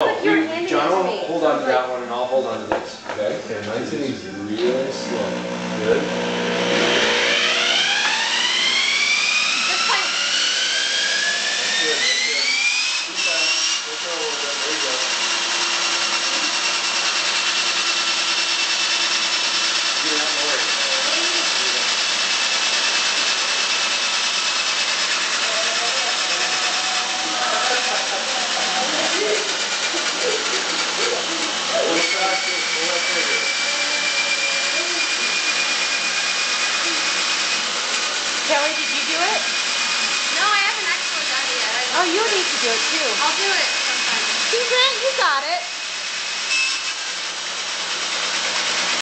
Oh, like you're You- handing it John will hold on to that one and I'll hold on to this. Okay, okay, nice and easy, really slow. Good. Just like, That's good, that's good. Too fast. Go slow a little bit. There you go. Do not worry. A little faster, a little bigger. Kelly, did you do it? No, I haven't actually done it yet. Oh, you need to do it too. I'll do it sometime. You got it.